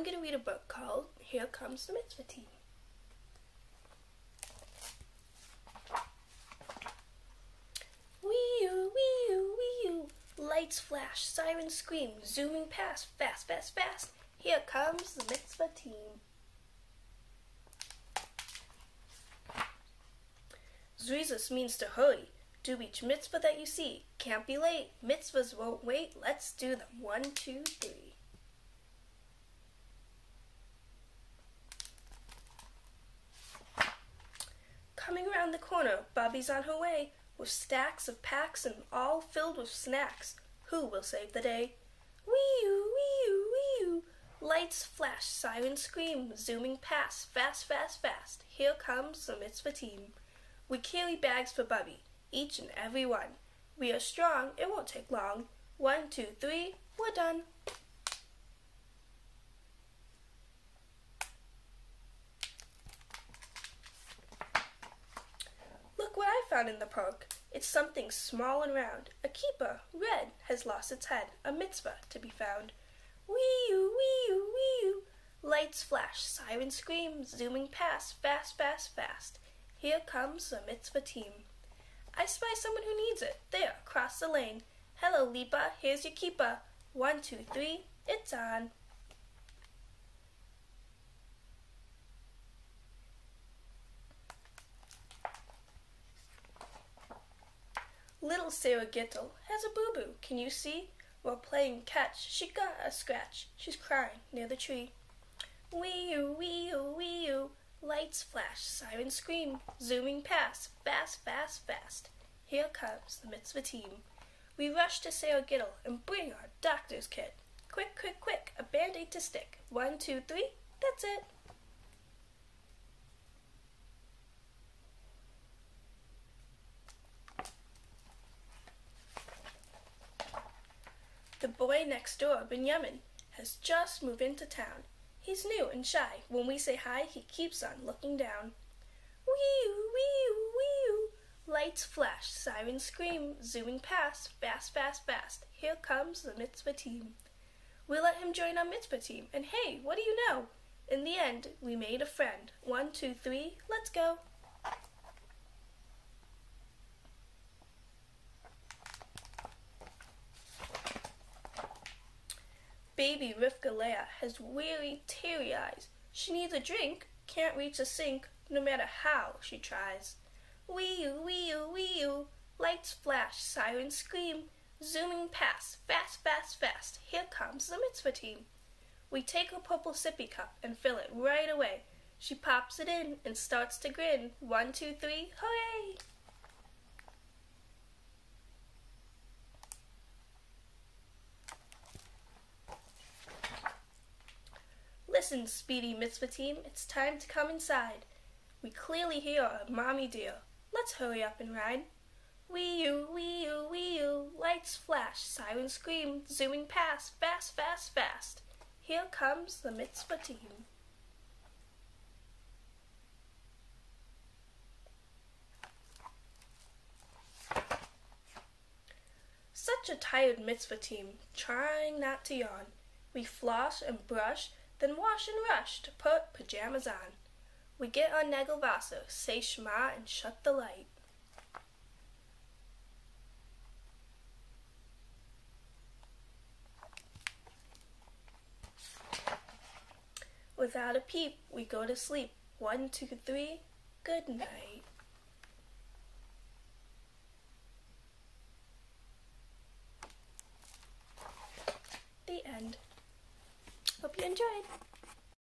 I'm going to read a book called Here Comes the Mitzvah Team. Wee-oo, wee-oo, wee-oo. Lights flash, sirens scream, zooming past, fast, fast, fast. Here comes the mitzvah team. Zrizus means to hurry. Do each mitzvah that you see. Can't be late. Mitzvahs won't wait. Let's do them. One, two, three. Corner, Bubby's on her way with stacks of packs and all filled with snacks. Who will save the day? Wee-oo, wee-oo, wee-oo. Lights flash, sirens scream, zooming past, fast, fast, fast. Here comes the mitzvah team. We carry bags for Bubby, each and every one. We are strong, it won't take long. One, two, three, we're done. Look what I found in the park. It's something small and round. A kippah, red, has lost its head. A mitzvah to be found. Wee-oo, wee-oo, wee-oo. Lights flash, sirens scream, zooming past, fast, fast, fast. Here comes the mitzvah team. I spy someone who needs it. There, across the lane. Hello, Lipa, here's your kippah. One, two, three, it's on. Little Sarah Gittel has a boo-boo, can you see? While playing catch, she got a scratch. She's crying near the tree. Wee-oo, wee-oo, wee-oo. Lights flash, sirens scream, zooming past, fast, fast, fast. Here comes the mitzvah team. We rush to Sarah Gittel and bring our doctor's kit. Quick, quick, quick, a band-aid to stick. One, two, three, that's it. The boy next door, Benjamin, has just moved into town. He's new and shy. When we say hi, he keeps on looking down. Wee-oo, wee-oo, wee-oo. Lights flash, sirens scream, zooming past, fast, fast, fast. Here comes the mitzvah team. We let him join our mitzvah team, and hey, what do you know? In the end, we made a friend. One, two, three, let's go. Baby Rivka Leah has weary, teary eyes. She needs a drink, can't reach the sink, no matter how she tries. Wee-oo, wee-oo, wee-oo, lights flash, sirens scream, zooming past, fast, fast, fast. Here comes the mitzvah team. We take her purple sippy cup and fill it right away. She pops it in and starts to grin. One, two, three, hooray! Listen, speedy mitzvah team, it's time to come inside. We clearly hear a mommy dear. Let's hurry up and ride. Wee-oo, wee-oo, wee-oo, lights flash, sirens scream, zooming past, fast, fast, fast. Here comes the mitzvah team. Such a tired mitzvah team, trying not to yawn. We floss and brush, then wash and rush to put pajamas on. We get on Nagelwasser, say Shema, and shut the light. Without a peep, we go to sleep. One, two, three, good night. The end. Hope you enjoyed.